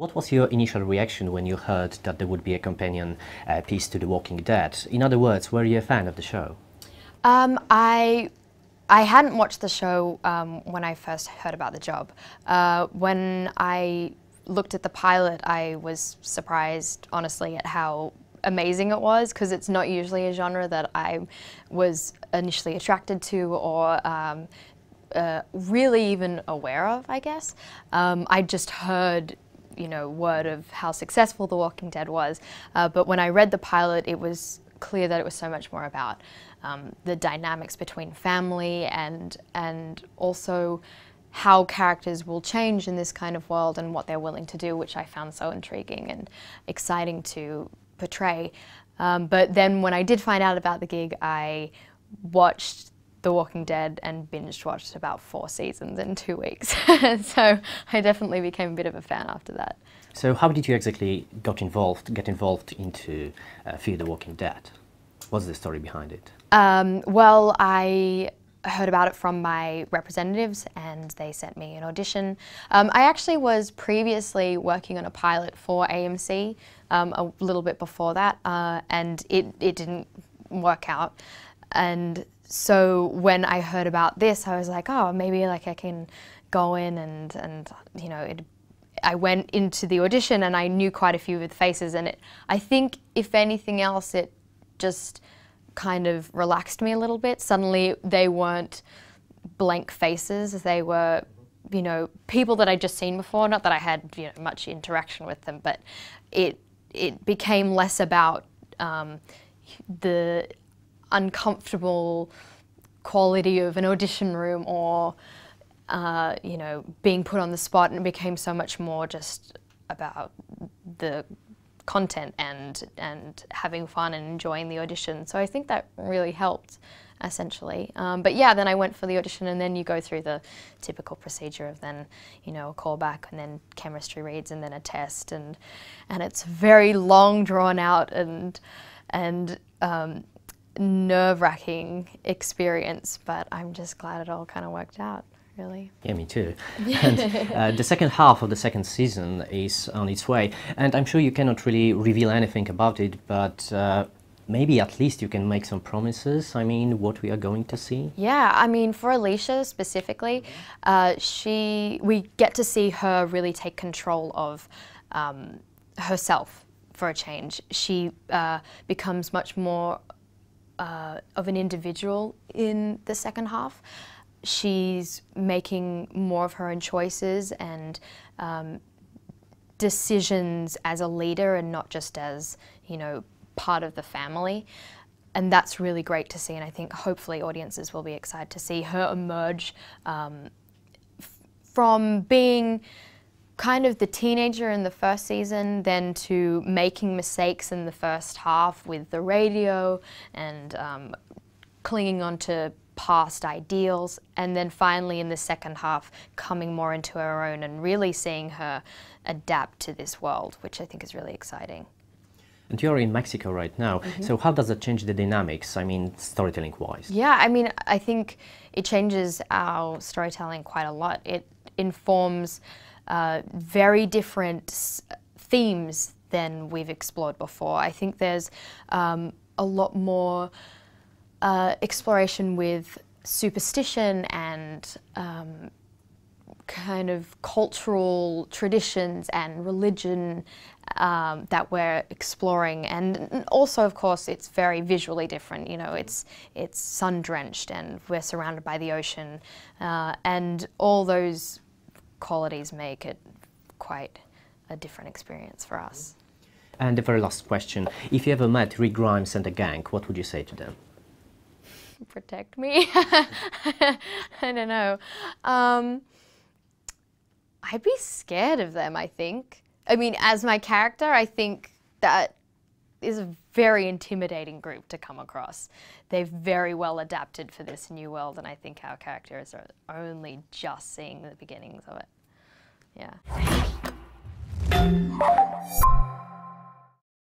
What was your initial reaction when you heard that there would be a companion uh, piece to The Walking Dead? In other words, were you a fan of the show? Um, I I hadn't watched the show um, when I first heard about the job. Uh, when I looked at the pilot, I was surprised, honestly, at how amazing it was because it's not usually a genre that I was initially attracted to or um, uh, really even aware of, I guess. Um, I just heard you know, word of how successful The Walking Dead was, uh, but when I read the pilot, it was clear that it was so much more about um, the dynamics between family and and also how characters will change in this kind of world and what they're willing to do, which I found so intriguing and exciting to portray. Um, but then when I did find out about the gig, I watched The Walking Dead and binge watched about four seasons in two weeks. so I definitely became a bit of a fan after that. So how did you exactly got involved, get involved into uh, Fear the Walking Dead? What's the story behind it? Um, well, I heard about it from my representatives and they sent me an audition. Um, I actually was previously working on a pilot for AMC um, a little bit before that uh, and it, it didn't work out. And so when I heard about this, I was like, oh, maybe like I can go in and, and you know, it, I went into the audition and I knew quite a few of the faces and it, I think if anything else, it just kind of relaxed me a little bit. Suddenly they weren't blank faces, they were you know, people that I'd just seen before, not that I had you know, much interaction with them, but it, it became less about um, the uncomfortable quality of an audition room or, uh, you know, being put on the spot and it became so much more just about the content and and having fun and enjoying the audition. So I think that really helped essentially. Um, but yeah, then I went for the audition and then you go through the typical procedure of then, you know, a callback and then chemistry reads and then a test and and it's very long drawn out and and um, nerve-wracking experience, but I'm just glad it all kind of worked out really. Yeah, me too. and uh, the second half of the second season is on its way, and I'm sure you cannot really reveal anything about it, but uh, maybe at least you can make some promises. I mean, what we are going to see. Yeah, I mean, for Alicia specifically, uh, she we get to see her really take control of um, herself for a change. She uh, becomes much more uh, of an individual in the second half she's making more of her own choices and um, decisions as a leader and not just as, you know, part of the family. And that's really great to see, and I think hopefully audiences will be excited to see her emerge um, from being kind of the teenager in the first season, then to making mistakes in the first half with the radio and um, clinging on to past ideals, and then finally in the second half coming more into her own and really seeing her adapt to this world, which I think is really exciting. And you're in Mexico right now, mm -hmm. so how does that change the dynamics, I mean, storytelling wise? Yeah, I mean, I think it changes our storytelling quite a lot. It informs uh, very different themes than we've explored before. I think there's um, a lot more uh, exploration with superstition and um, kind of cultural traditions and religion um, that we're exploring and also of course it's very visually different you know it's it's sun drenched and we're surrounded by the ocean uh, and all those qualities make it quite a different experience for us. And the very last question, if you ever met Rick Grimes and the gang, what would you say to them? protect me. I don't know. Um, I'd be scared of them, I think. I mean, as my character, I think that is a very intimidating group to come across. They've very well adapted for this new world, and I think our characters are only just seeing the beginnings of it. Yeah.